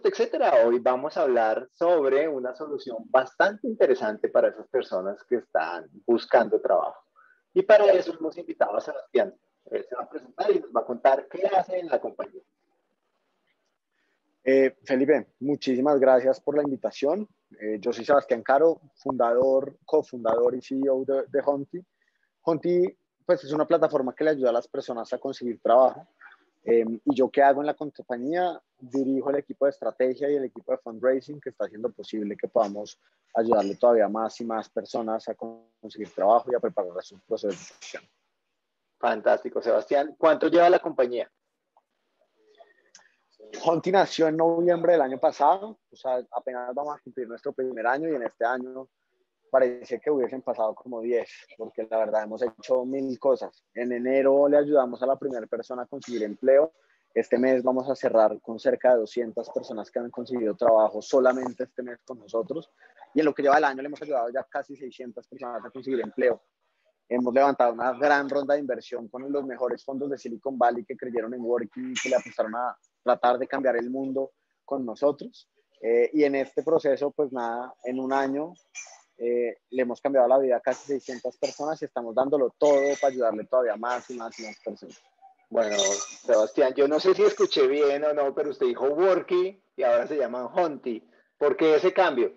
Bienvenidos a TechCetera. Hoy vamos a hablar sobre una solución bastante interesante para esas personas que están buscando trabajo. Y para eso hemos invitado a Sebastián. Él se va a presentar y nos va a contar qué hace en la compañía. Eh, Felipe, muchísimas gracias por la invitación. Eh, yo soy Sebastián Caro, fundador, cofundador y CEO de, de Honti. Honti pues, es una plataforma que le ayuda a las personas a conseguir trabajo. Eh, ¿Y yo qué hago en la compañía? Dirijo el equipo de estrategia y el equipo de fundraising que está haciendo posible que podamos ayudarle todavía más y más personas a conseguir trabajo y a preparar sus procesos de selección. Fantástico, Sebastián. ¿Cuánto lleva la compañía? Honti nació en noviembre del año pasado, o sea, apenas vamos a cumplir nuestro primer año y en este año parece que hubiesen pasado como 10, porque la verdad hemos hecho mil cosas. En enero le ayudamos a la primera persona a conseguir empleo. Este mes vamos a cerrar con cerca de 200 personas que han conseguido trabajo solamente este mes con nosotros. Y en lo que lleva el año le hemos ayudado ya casi 600 personas a conseguir empleo. Hemos levantado una gran ronda de inversión con los mejores fondos de Silicon Valley que creyeron en Working y que le apostaron a tratar de cambiar el mundo con nosotros. Eh, y en este proceso, pues nada, en un año eh, le hemos cambiado la vida a casi 600 personas y estamos dándolo todo para ayudarle todavía más y más y más personas. Bueno, Sebastián, yo no sé si escuché bien o no, pero usted dijo Worky y ahora se llaman Honti. ¿Por qué ese cambio?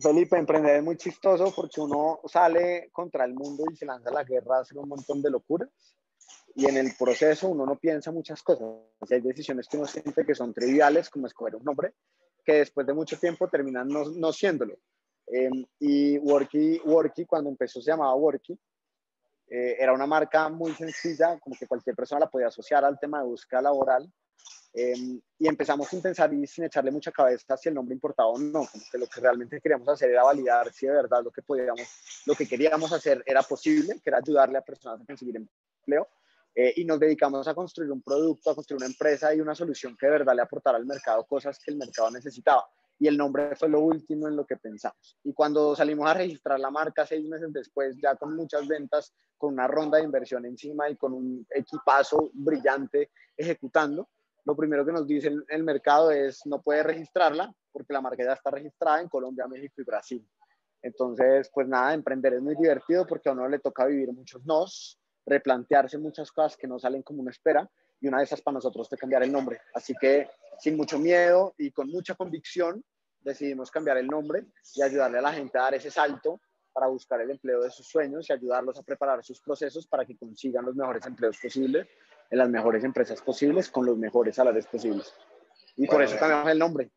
Felipe, emprender es muy chistoso porque uno sale contra el mundo y se lanza a la guerra, hace un montón de locuras y en el proceso uno no piensa muchas cosas. Hay decisiones que uno siente que son triviales, como escoger un nombre, que después de mucho tiempo terminan no, no siéndolo. Em, y Worky, Worky, cuando empezó se llamaba Worky, eh, era una marca muy sencilla, como que cualquier persona la podía asociar al tema de búsqueda laboral. Em, y empezamos sin pensar y sin echarle mucha cabeza si el nombre importaba o no, como que lo que realmente queríamos hacer era validar si de verdad lo que podíamos, lo que queríamos hacer era posible, que era ayudarle a personas a conseguir empleo. Eh, y nos dedicamos a construir un producto, a construir una empresa y una solución que de verdad le aportara al mercado cosas que el mercado necesitaba. Y el nombre fue lo último en lo que pensamos. Y cuando salimos a registrar la marca seis meses después, ya con muchas ventas, con una ronda de inversión encima y con un equipazo brillante ejecutando, lo primero que nos dice el, el mercado es no puede registrarla porque la marca ya está registrada en Colombia, México y Brasil. Entonces, pues nada, emprender es muy divertido porque a uno le toca vivir muchos nos, replantearse muchas cosas que no salen como uno espera y una de esas para nosotros fue cambiar el nombre. Así que sin mucho miedo y con mucha convicción decidimos cambiar el nombre y ayudarle a la gente a dar ese salto para buscar el empleo de sus sueños y ayudarlos a preparar sus procesos para que consigan los mejores empleos posibles en las mejores empresas posibles con los mejores salarios posibles. Y por eso cambiamos el nombre.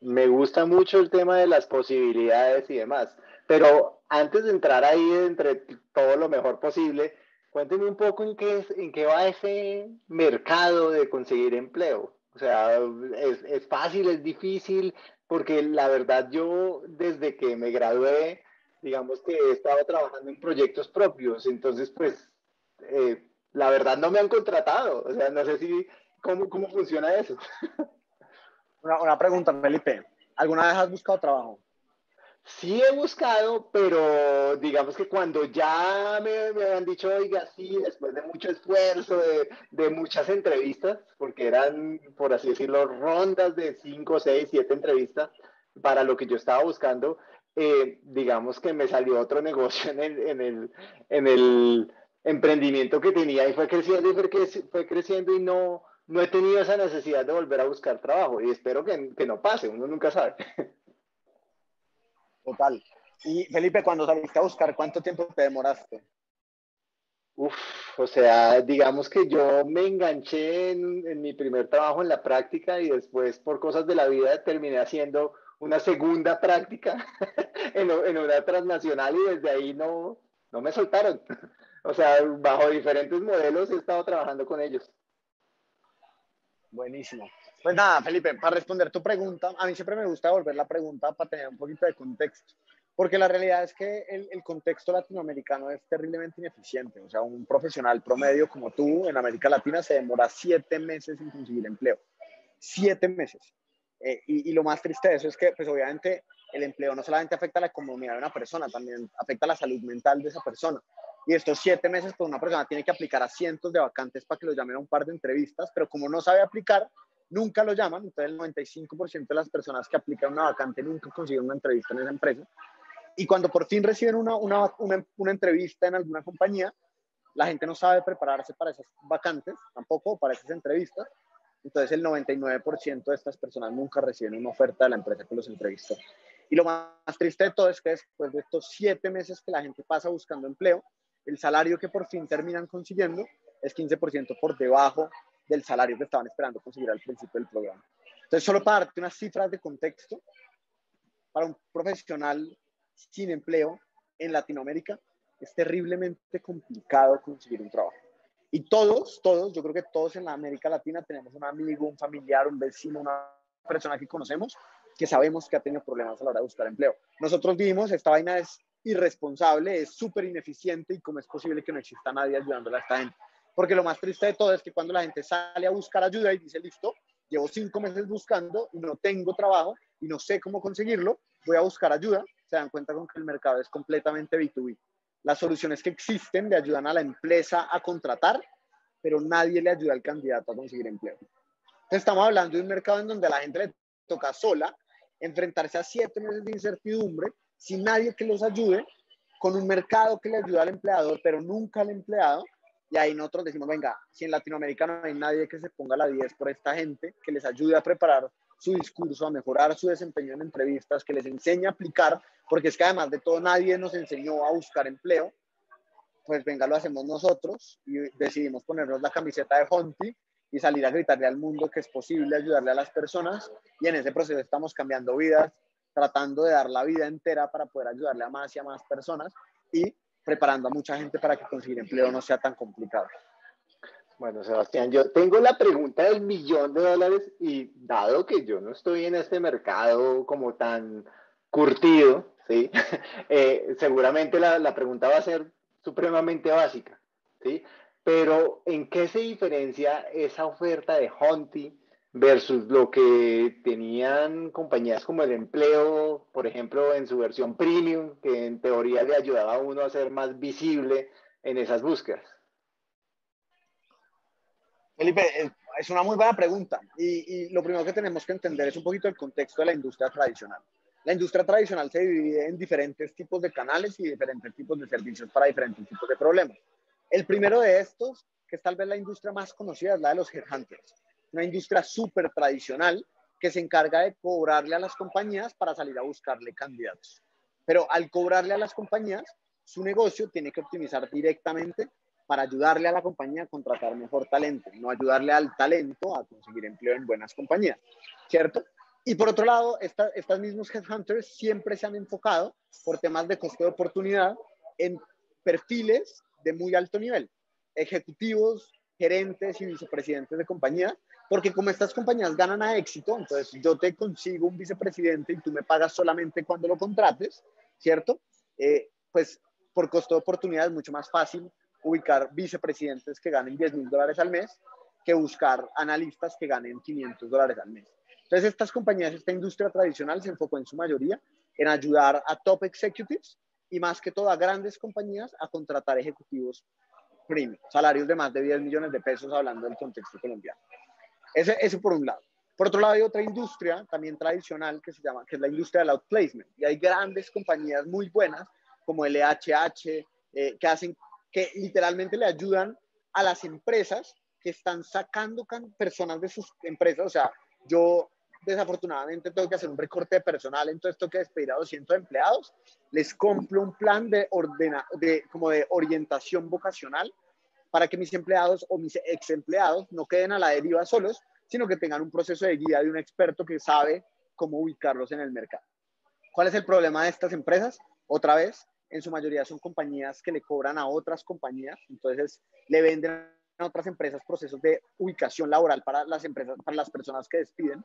Me gusta mucho el tema de las posibilidades y demás. Pero antes de entrar ahí entre todo lo mejor posible, cuénteme un poco en qué, en qué va ese mercado de conseguir empleo. O sea, es, es fácil, es difícil, porque la verdad yo desde que me gradué, digamos que he estado trabajando en proyectos propios, entonces pues eh, la verdad no me han contratado, o sea, no sé si, ¿cómo, cómo funciona eso? Una, una pregunta, Felipe, ¿alguna vez has buscado trabajo? Sí he buscado, pero digamos que cuando ya me, me han dicho, oiga, sí, después de mucho esfuerzo, de, de, muchas entrevistas, porque eran, por así decirlo, rondas de 5, 6, 7 entrevistas para lo que yo estaba buscando, eh, digamos que me salió otro negocio en el, en el, en el emprendimiento que tenía y fue creciendo y fue, fue creciendo y no, no he tenido esa necesidad de volver a buscar trabajo y espero que, que no pase, uno nunca sabe. Total. Y Felipe, cuando saliste a buscar, ¿cuánto tiempo te demoraste? Uf, o sea, digamos que yo me enganché en, en, mi primer trabajo en la práctica y después por cosas de la vida terminé haciendo una segunda práctica en, en, una transnacional y desde ahí no, no me soltaron. O sea, bajo diferentes modelos he estado trabajando con ellos. Buenísimo. Pues nada, Felipe, para responder tu pregunta, a mí siempre me gusta volver la pregunta para tener un poquito de contexto, porque la realidad es que el, el, contexto latinoamericano es terriblemente ineficiente. O sea, un profesional promedio como tú en América Latina se demora siete meses en conseguir empleo. Siete meses. Eh, y, y, lo más triste de eso es que, pues obviamente, el empleo no solamente afecta a la economía de una persona, también afecta a la salud mental de esa persona. y estos siete meses, pues una persona tiene que aplicar a cientos de vacantes para que lo llamen a un par de entrevistas, pero como no sabe aplicar, nunca lo llaman, entonces el 95% de las personas que aplican una vacante nunca consiguen una entrevista en esa empresa. Y cuando por fin reciben una, una, una, entrevista en alguna compañía, la gente no sabe prepararse para esas vacantes, tampoco para esas entrevistas. Entonces el 99% de estas personas nunca reciben una oferta de la empresa que los entrevistó. Y lo más triste de todo es que después de estos siete meses que la gente pasa buscando empleo, el salario que por fin terminan consiguiendo es 15% por debajo del salario que estaban esperando conseguir al principio del programa. Entonces, solo para darte unas cifras de contexto, para un profesional sin empleo en Latinoamérica, es terriblemente complicado conseguir un trabajo. Y todos, todos, yo creo que todos en la América Latina tenemos un amigo, un familiar, un vecino, una persona que conocemos que sabemos que ha tenido problemas a la hora de buscar empleo. Nosotros vimos, esta vaina es irresponsable, es súper ineficiente y cómo es posible que no exista nadie ayudándole a esta gente. Porque lo más triste de todo es que cuando la gente sale a buscar ayuda y dice, listo, llevo cinco meses buscando y no tengo trabajo y no sé cómo conseguirlo, voy a buscar ayuda, se dan cuenta con que el mercado es completamente B2B las soluciones que existen le ayudan a la empresa a contratar, pero nadie le ayuda al candidato a conseguir empleo. Entonces estamos hablando de un mercado en donde a la gente le toca sola enfrentarse a siete meses de incertidumbre sin nadie que los ayude, con un mercado que le ayuda al empleador, pero nunca al empleado. Y ahí nosotros decimos, venga, si en Latinoamérica no hay nadie que se ponga la 10 por esta gente, que les ayude a preparar su discurso, a mejorar su desempeño en entrevistas, que les enseñe a aplicar porque es que además de todo nadie nos enseñó a buscar empleo, pues venga, lo hacemos nosotros y decidimos ponernos la camiseta de Honti y salir a gritarle al mundo que es posible ayudarle a las personas. Y en ese proceso estamos cambiando vidas, tratando de dar la vida entera para poder ayudarle a más y a más personas. Y preparando a mucha gente para que conseguir empleo no sea tan complicado. Bueno, Sebastián, yo tengo la pregunta del millón de dólares y dado que yo no estoy en este mercado como tan curtido, ¿sí? Eh, seguramente la, pregunta va a ser supremamente básica, ¿sí? Pero ¿en qué se diferencia esa oferta de Honti versus lo que tenían compañías como el empleo, por ejemplo, en su versión premium, que en teoría le ayudaba a uno a ser más visible en esas búsquedas? Felipe, eh, es una muy buena pregunta y, lo primero que tenemos que entender es un poquito el contexto de la industria tradicional. La industria tradicional se divide en diferentes tipos de canales y diferentes tipos de servicios para diferentes tipos de problemas. El primero de estos, que es tal vez la industria más conocida, es la de los headhunters. Una industria súper tradicional que se encarga de cobrarle a las compañías para salir a buscarle candidatos. Pero al cobrarle a las compañías, su negocio tiene que optimizar directamente para ayudarle a la compañía a contratar mejor talento, no ayudarle al talento a conseguir empleo en buenas compañías, ¿cierto? Y por otro lado, esta, estas mismos headhunters siempre se han enfocado por temas de coste de oportunidad en perfiles de muy alto nivel, ejecutivos, gerentes y vicepresidentes de compañías, porque como estas compañías ganan a éxito, entonces yo te consigo un vicepresidente y tú me pagas solamente cuando lo contrates, ¿cierto? Eh, pues por costo de oportunidad es mucho más fácil ubicar vicepresidentes que ganen 10 mil dólares al mes que buscar analistas que ganen 500 dólares al mes. Entonces, estas compañías, esta industria tradicional se enfocó en su mayoría en ayudar a top executives y más que todo a grandes compañías a contratar ejecutivos premium, salarios de más de 10 millones de pesos hablando del contexto colombiano. Ese, eso por un lado. Por otro lado, hay otra industria también tradicional que se llama, que es la industria del outplacement. Y hay grandes compañías muy buenas como LHH, eh, que hacen, que literalmente le ayudan a las empresas que están sacando personas de sus empresas. O sea, yo desafortunadamente tengo que hacer un recorte de personal, entonces tengo que despedir a 200 empleados, les compro un plan de, ordena, de, como de orientación vocacional para que mis empleados o mis ex empleados no queden a la deriva solos, sino que tengan un proceso de guía de un experto que sabe cómo ubicarlos en el mercado. ¿Cuál es el problema de estas empresas? Otra vez, en su mayoría son compañías que le cobran a otras compañías, entonces le venden a otras empresas procesos de ubicación laboral para las empresas, para las personas que despiden,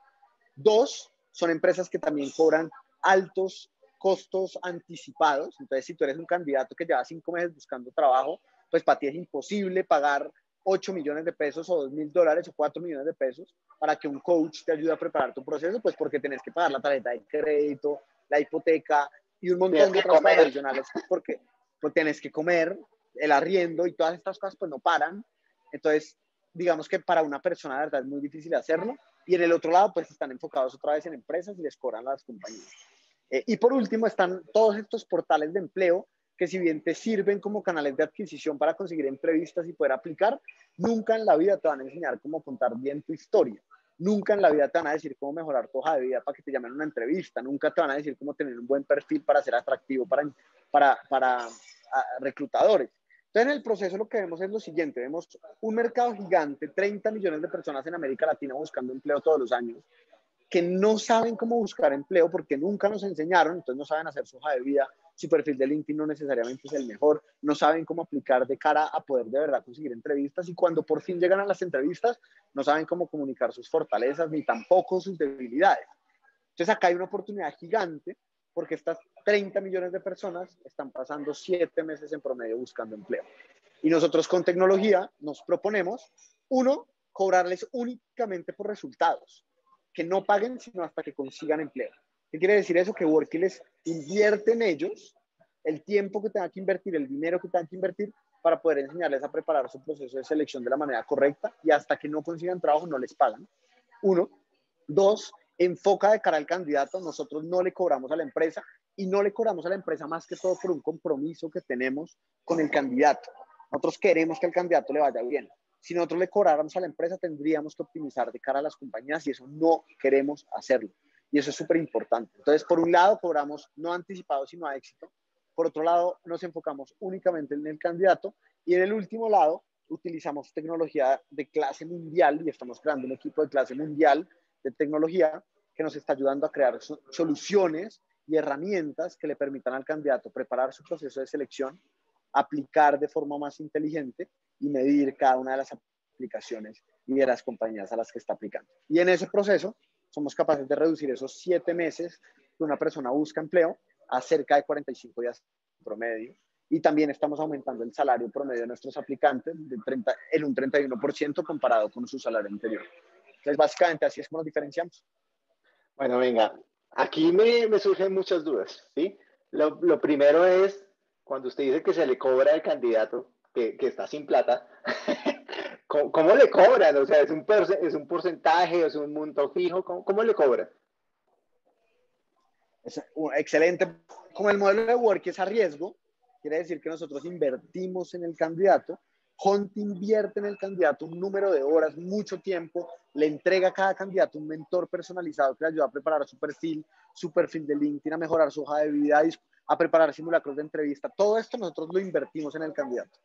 Dos, son empresas que también cobran altos costos anticipados. Entonces, si tú eres un candidato que lleva cinco meses buscando trabajo, pues para ti es imposible pagar 8 millones de pesos o 2 mil dólares o 4 millones de pesos para que un coach te ayude a preparar tu proceso, pues porque tienes que pagar la tarjeta de crédito, la hipoteca y un montón de otras adicionales, porque pues tienes que comer, el arriendo y todas estas cosas pues no paran. Entonces, digamos que para una persona de verdad es muy difícil hacerlo. Y en el otro lado, pues están enfocados otra vez en empresas y les cobran las compañías. Eh, y por último, están todos estos portales de empleo que si bien te sirven como canales de adquisición para conseguir entrevistas y poder aplicar, nunca en la vida te van a enseñar cómo contar bien tu historia. Nunca en la vida te van a decir cómo mejorar tu hoja de vida para que te llamen a una entrevista. Nunca te van a decir cómo tener un buen perfil para ser atractivo para, para, para reclutadores. Entonces, en el proceso lo que vemos es lo siguiente, vemos un mercado gigante, 30 millones de personas en América Latina buscando empleo todos los años, que no saben cómo buscar empleo porque nunca nos enseñaron, entonces no saben hacer su hoja de vida, su perfil de LinkedIn no necesariamente es el mejor, no saben cómo aplicar de cara a poder de verdad conseguir entrevistas y cuando por fin llegan a las entrevistas no saben cómo comunicar sus fortalezas ni tampoco sus debilidades. Entonces acá hay una oportunidad gigante porque estas 30 millones de personas están pasando 7 meses en promedio buscando empleo. Y nosotros con tecnología nos proponemos, uno, cobrarles únicamente por resultados que no paguen sino hasta que consigan empleo. ¿Qué quiere decir eso? Que Worky les invierte en ellos el tiempo que tengan que invertir, el dinero que tengan que invertir para poder enseñarles a preparar su proceso de selección de la manera correcta y hasta que no consigan trabajo no les pagan. Uno. Dos, enfoca de cara al candidato. Nosotros no le cobramos a la empresa y no le cobramos a la empresa más que todo por un compromiso que tenemos con el candidato. Nosotros queremos que el candidato le vaya bien. Si nosotros le cobráramos a la empresa, tendríamos que optimizar de cara a las compañías y eso no queremos hacerlo. Y eso es súper importante. Entonces, por un lado, cobramos no anticipado, sino a éxito. Por otro lado, nos enfocamos únicamente en el candidato. Y en el último lado, utilizamos tecnología de clase mundial y estamos creando un equipo de clase mundial de tecnología que nos está ayudando a crear soluciones y herramientas que le permitan al candidato preparar su proceso de selección, aplicar de forma más inteligente y medir cada una de las aplicaciones y de las compañías a las que está aplicando. Y en ese proceso somos capaces de reducir esos siete meses que una persona busca empleo a cerca de 45 días promedio. Y también estamos aumentando el salario promedio de nuestros aplicantes de 30, en un 31% comparado con su salario anterior. Entonces, básicamente así es como nos diferenciamos. Bueno, venga, aquí me, surgen muchas dudas, ¿sí? Lo primero es, cuando usted dice que se le cobra al candidato, que, está sin plata, ¿cómo, le cobran? O sea, ¿es un, ¿es un porcentaje, es un monto fijo? ¿Cómo, le cobran? Excelente. Como el modelo de work es a riesgo, quiere decir que nosotros invertimos en el candidato. Hunt invierte en el candidato un número de horas, mucho tiempo, le entrega a cada candidato un mentor personalizado que le ayuda a preparar su perfil, su perfil de LinkedIn, a mejorar su hoja de vida, a preparar simulacros de entrevista. Todo esto nosotros lo invertimos en el candidato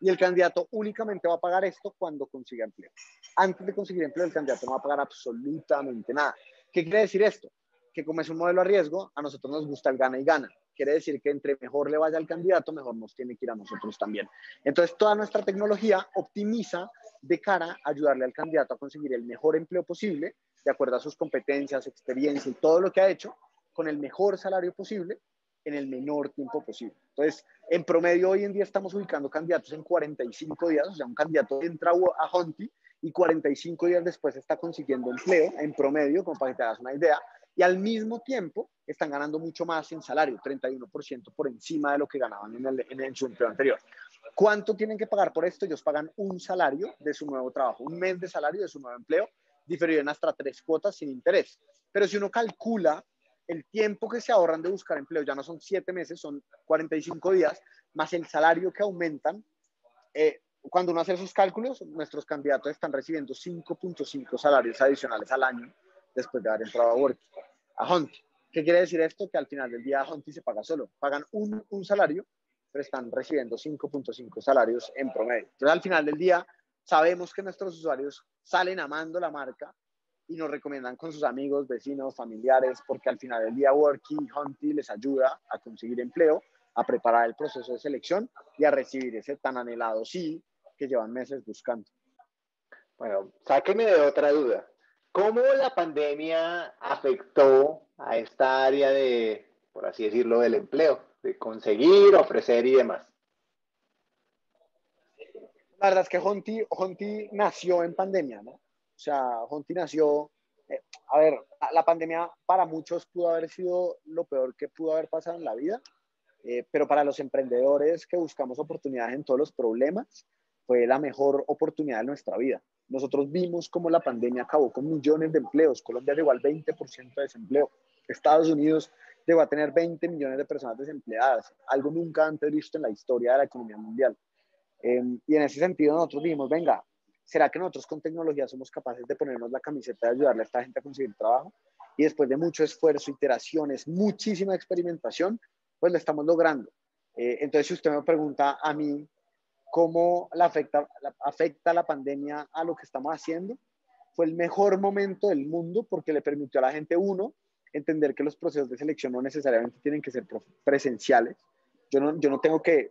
y el candidato únicamente va a pagar esto cuando consiga empleo. Antes de conseguir empleo, el candidato no va a pagar absolutamente nada. ¿Qué quiere decir esto? Que como es un modelo a riesgo, a nosotros nos gusta el gana y gana. Quiere decir que entre mejor le vaya al candidato, mejor nos tiene que ir a nosotros también. Entonces, toda nuestra tecnología optimiza de cara a ayudarle al candidato a conseguir el mejor empleo posible, de acuerdo a sus competencias, experiencia y todo lo que ha hecho, con el mejor salario posible en el menor tiempo posible. Entonces, en promedio hoy en día estamos ubicando candidatos en 45 días, o sea, un candidato entra a Honti y 45 días después está consiguiendo empleo en promedio, como para que te hagas una idea, y al mismo tiempo están ganando mucho más en salario, 31% por encima de lo que ganaban en, el, en, su empleo anterior. ¿Cuánto tienen que pagar por esto? Ellos pagan un salario de su nuevo trabajo, un mes de salario de su nuevo empleo, diferido en hasta tres cuotas sin interés. Pero si uno calcula el tiempo que se ahorran de buscar empleo ya no son siete meses, son 45 días, más el salario que aumentan. Eh, cuando uno hace esos cálculos, nuestros candidatos están recibiendo 5.5 salarios adicionales al año después de haber entrado a Work, a Honti. ¿Qué quiere decir esto? Que al final del día Honti se paga solo. Pagan un, un salario, pero están recibiendo 5.5 salarios en promedio. Entonces, al final del día, sabemos que nuestros usuarios salen amando la marca, y nos recomiendan con sus amigos, vecinos, familiares, porque al final del día Worky Hunty les ayuda a conseguir empleo, a preparar el proceso de selección y a recibir ese tan anhelado sí que llevan meses buscando. Bueno, sáqueme de otra duda. ¿Cómo la pandemia afectó a esta área de, por así decirlo, del empleo, de conseguir, ofrecer y demás? La verdad es que Honti nació en pandemia, ¿no? O sea, Honti nació, eh, a ver, la pandemia para muchos pudo haber sido lo peor que pudo haber pasado en la vida, Eh, pero para los emprendedores que buscamos oportunidades en todos los problemas, fue la mejor oportunidad de nuestra vida. Nosotros vimos cómo la pandemia acabó con millones de empleos. Colombia llegó al 20% de desempleo. Estados Unidos llegó a tener 20 millones de personas desempleadas, algo nunca antes visto en la historia de la economía mundial. Em, y en ese sentido nosotros dijimos, venga, ¿será que nosotros con tecnología somos capaces de ponernos la camiseta de ayudarle a esta gente a conseguir trabajo? Y después de mucho esfuerzo, iteraciones, muchísima experimentación, pues lo estamos logrando. Eh, entonces, si usted me pregunta a mí cómo la afecta, la, afecta la pandemia a lo que estamos haciendo, fue el mejor momento del mundo porque le permitió a la gente, uno, entender que los procesos de selección no necesariamente tienen que ser presenciales. Yo no, yo no tengo que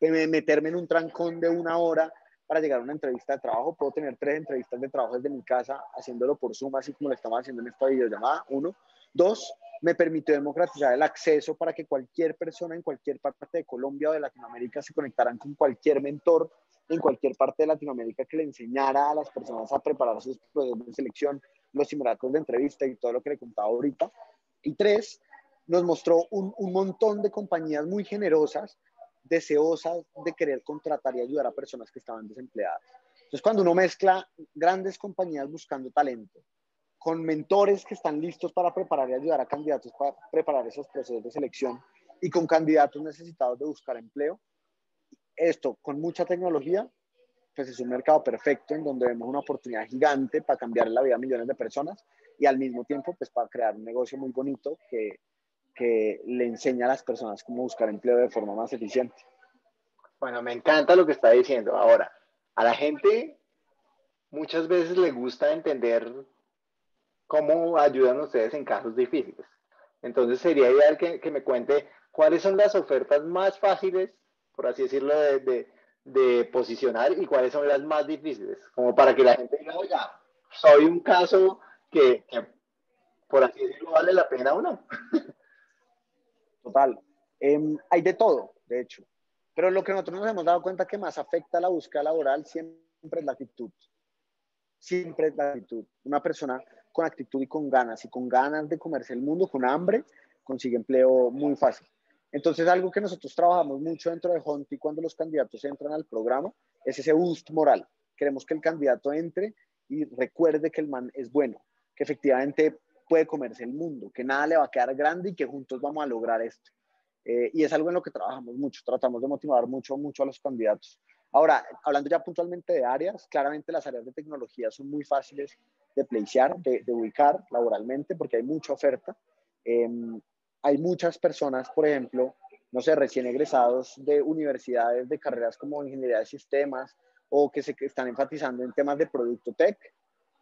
meterme en un trancón de una hora para llegar a una entrevista de trabajo. Puedo tener tres entrevistas de trabajo desde mi casa, haciéndolo por Zoom, así como lo estamos haciendo en esta videollamada. Uno. Dos, me permitió democratizar el acceso para que cualquier persona en cualquier parte de Colombia o de Latinoamérica se conectaran con cualquier mentor en cualquier parte de Latinoamérica que le enseñara a las personas a preparar sus procesos de selección, los simulacros de entrevista y todo lo que le contaba ahorita. Y tres, nos mostró un, un montón de compañías muy generosas deseosas de querer contratar y ayudar a personas que estaban desempleadas. Entonces, cuando uno mezcla grandes compañías buscando talento con mentores que están listos para preparar y ayudar a candidatos para preparar esos procesos de selección y con candidatos necesitados de buscar empleo, esto con mucha tecnología, pues es un mercado perfecto en donde vemos una oportunidad gigante para cambiar la vida a millones de personas y al mismo tiempo pues para crear un negocio muy bonito que que le enseña a las personas cómo buscar empleo de forma más eficiente. Bueno, me encanta lo que está diciendo. Ahora, a la gente muchas veces le gusta entender cómo ayudan ustedes en casos difíciles. Entonces sería ideal que, me cuente cuáles son las ofertas más fáciles, por así decirlo, de, de, posicionar y cuáles son las más difíciles, como para que la gente diga, oiga, soy un caso que, que por así decirlo, vale la pena o no. Em, hay de todo, de hecho. Pero lo que nosotros nos hemos dado cuenta que más afecta a la búsqueda laboral siempre es la actitud. Siempre es la actitud. Una persona con actitud y con ganas, y con ganas de comerse el mundo, con hambre, consigue empleo muy fácil. Entonces, algo que nosotros trabajamos mucho dentro de Honti cuando los candidatos entran al programa es ese boost moral. Queremos que el candidato entre y recuerde que el man es bueno, que efectivamente puede comerse el mundo, que nada le va a quedar grande y que juntos vamos a lograr esto. Eh, y es algo en lo que trabajamos mucho, tratamos de motivar mucho, mucho a los candidatos. Ahora, hablando ya puntualmente de áreas, claramente las áreas de tecnología son muy fáciles de placear, de, ubicar laboralmente, porque hay mucha oferta. Em, hay muchas personas, por ejemplo, no sé, recién egresados de universidades de carreras como ingeniería de sistemas o que se están enfatizando en temas de producto tech,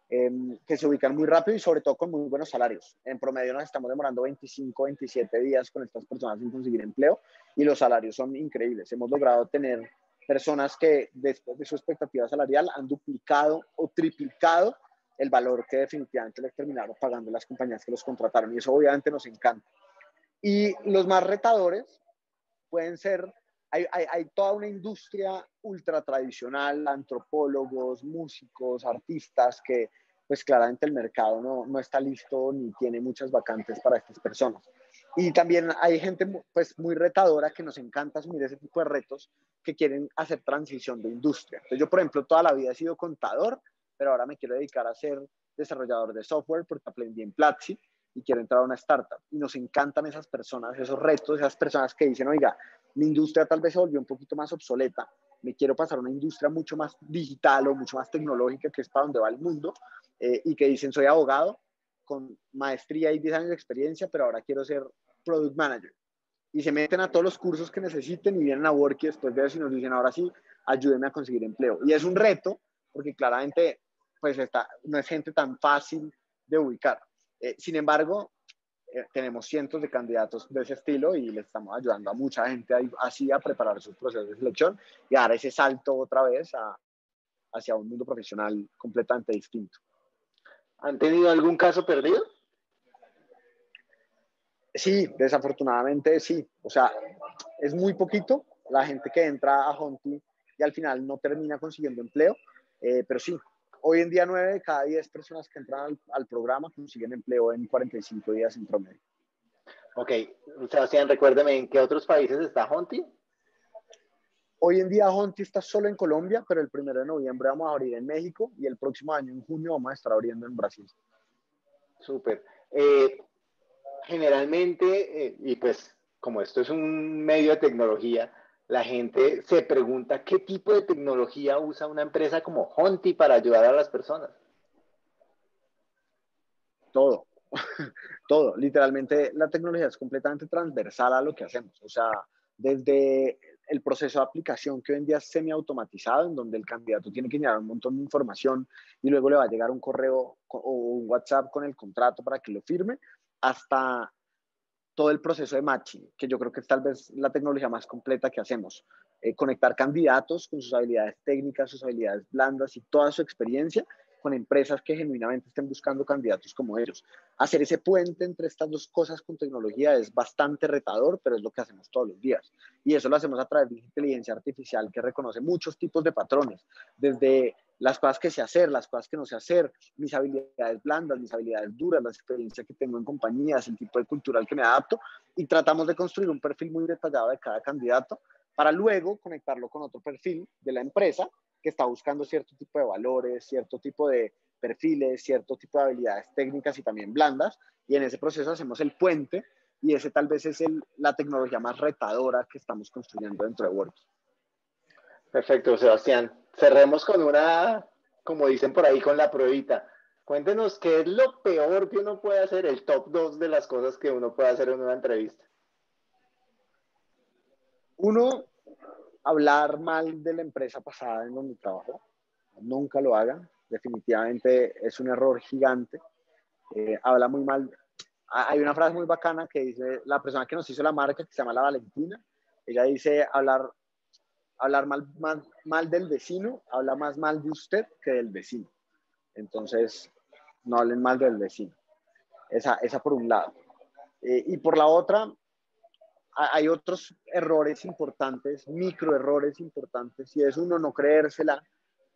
Em, que se ubican muy rápido y sobre todo con muy buenos salarios. En promedio nos estamos demorando 25, 27 días con estas personas sin conseguir empleo y los salarios son increíbles. Hemos logrado tener personas que después de su expectativa salarial han duplicado o triplicado el valor que definitivamente les terminaron pagando las compañías que los contrataron y eso obviamente nos encanta. Y los más retadores pueden ser hay, hay, hay, toda una industria ultra tradicional, antropólogos, músicos, artistas, que pues claramente el mercado no, no, está listo ni tiene muchas vacantes para estas personas. Y también hay gente pues muy retadora que nos encanta asumir ese tipo de retos que quieren hacer transición de industria. Entonces yo, por ejemplo, toda la vida he sido contador, pero ahora me quiero dedicar a ser desarrollador de software porque aprendí en Platzi y quiero entrar a una startup. Y nos encantan esas personas, esos retos, esas personas que dicen, oiga, mi industria tal vez se volvió un poquito más obsoleta, me quiero pasar a una industria mucho más digital o mucho más tecnológica, que es para donde va el mundo, eh, y que dicen, soy abogado con maestría y 10 años de experiencia, pero ahora quiero ser product manager. Y se meten a todos los cursos que necesiten y vienen a Work y después de eso y nos dicen, ahora sí, ayúdenme a conseguir empleo. Y es un reto, porque claramente, pues está, no es gente tan fácil de ubicar. Eh, sin embargo, tenemos cientos de candidatos de ese estilo y le estamos ayudando a mucha gente así a preparar sus procesos de selección y a dar ese salto otra vez hacia un mundo profesional completamente distinto. ¿Han tenido algún caso perdido? Sí, desafortunadamente sí. O sea, es muy poquito la gente que entra a Honti y al final no termina consiguiendo empleo, eh, pero sí, hoy en día 9 de cada 10 personas que entran al, programa consiguen empleo en 45 días en promedio. Ok, Sebastián, recuérdeme, ¿en qué otros países está Honti? Hoy en día Honti está solo en Colombia, pero el primero de noviembre vamos a abrir en México y el próximo año, en junio, vamos a estar abriendo en Brasil. Súper. Eh, generalmente, eh, y pues como esto es un medio de tecnología, la gente se pregunta qué tipo de tecnología usa una empresa como Honti para ayudar a las personas. Todo, todo. Literalmente la tecnología es completamente transversal a lo que hacemos. O sea, desde el proceso de aplicación que hoy en día es semiautomatizado, en donde el candidato tiene que llenar un montón de información y luego le va a llegar un correo o un WhatsApp con el contrato para que lo firme, hasta todo el proceso de matching, que yo creo que es tal vez la tecnología más completa que hacemos. Eh, conectar candidatos con sus habilidades técnicas, sus habilidades blandas y toda su experiencia con empresas que genuinamente estén buscando candidatos como ellos. Hacer ese puente entre estas dos cosas con tecnología es bastante retador, pero es lo que hacemos todos los días. Y eso lo hacemos a través de inteligencia artificial que reconoce muchos tipos de patrones, desde las cosas que sé hacer, las cosas que no sé hacer, mis habilidades blandas, mis habilidades duras, la experiencia que tengo en compañías, el tipo de cultural que me adapto, y tratamos de construir un perfil muy detallado de cada candidato para luego conectarlo con otro perfil de la empresa que está buscando cierto tipo de valores, cierto tipo de perfiles, cierto tipo de habilidades técnicas y también blandas, y en ese proceso hacemos el puente y ese tal vez es la tecnología más retadora que estamos construyendo dentro de Word. Perfecto, Sebastián. Cerremos con una, como dicen por ahí, con la pruebita. Cuéntenos qué es lo peor que uno puede hacer, el top 2 de las cosas que uno puede hacer en una entrevista. Uno, hablar mal de la empresa pasada en donde trabajo. Nunca lo hagan. Definitivamente es un error gigante. Eh, habla muy mal. Hay una frase muy bacana que dice la persona que nos hizo la marca, que se llama la Valentina, ella dice hablar, hablar mal, mal, del vecino, habla más mal de usted que del vecino. Entonces, no hablen mal del vecino. Esa, esa por un lado. Eh, y por la otra, hay otros errores importantes, micro errores importantes, y es uno, no creérsela,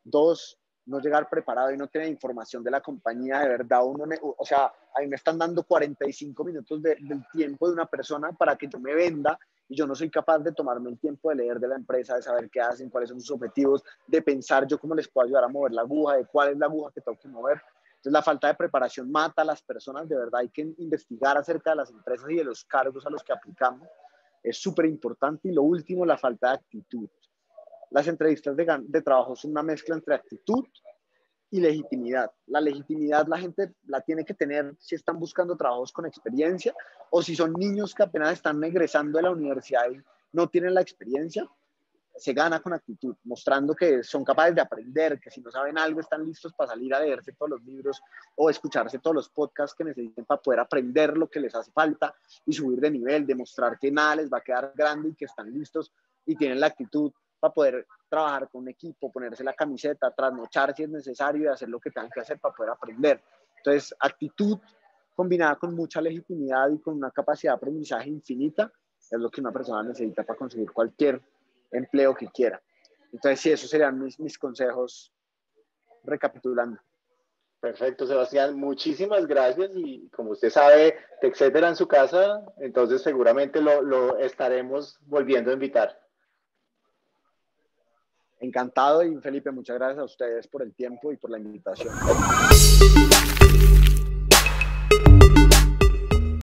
dos, no llegar preparado y no tener información de la compañía de verdad. Uno, o sea, a mí me están dando 45 minutos del tiempo de una persona para que yo me venda y yo no soy capaz de tomarme el tiempo de leer de la empresa, de saber qué hacen, cuáles son sus objetivos, de pensar yo cómo les puedo ayudar a mover la aguja, de cuál es la aguja que tengo que mover. Entonces la falta de preparación mata a las personas, de verdad hay que investigar acerca de las empresas y de los cargos a los que aplicamos es súper importante. Y lo último, la falta de actitud. Las entrevistas de, de trabajo son una mezcla entre actitud y legitimidad. La legitimidad la gente la tiene que tener si están buscando trabajos con experiencia o si son niños que apenas están egresando de la universidad y no tienen la experiencia se gana con actitud, mostrando que son capaces de aprender, que si no saben algo están listos para salir a leerse todos los libros o escucharse todos los podcasts que necesiten para poder aprender lo que les hace falta y subir de nivel, demostrar que nada les va a quedar grande y que están listos y tienen la actitud para poder trabajar con un equipo, ponerse la camiseta, trasnochar si es necesario y hacer lo que tengan que hacer para poder aprender. Entonces, actitud combinada con mucha legitimidad y con una capacidad de aprendizaje infinita es lo que una persona necesita para conseguir cualquier empleo que quiera. Entonces, sí, esos serían mis, mis consejos recapitulando. Perfecto, Sebastián. Muchísimas gracias y como usted sabe, etcétera en su casa, entonces seguramente lo, lo estaremos volviendo a invitar. Encantado y Felipe, muchas gracias a ustedes por el tiempo y por la invitación.